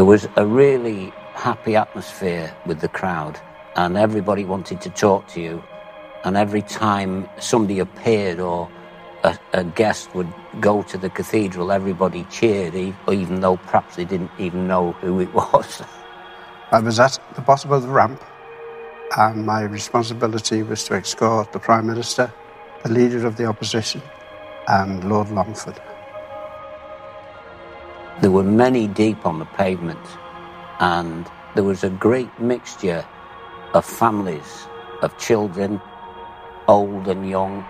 There was a really happy atmosphere with the crowd, and everybody wanted to talk to you. And every time somebody appeared or a, a guest would go to the cathedral, everybody cheered, even though perhaps they didn't even know who it was. I was at the bottom of the ramp, and my responsibility was to escort the Prime Minister, the Leader of the Opposition, and Lord Longford. There were many deep on the pavement, and there was a great mixture of families, of children, old and young,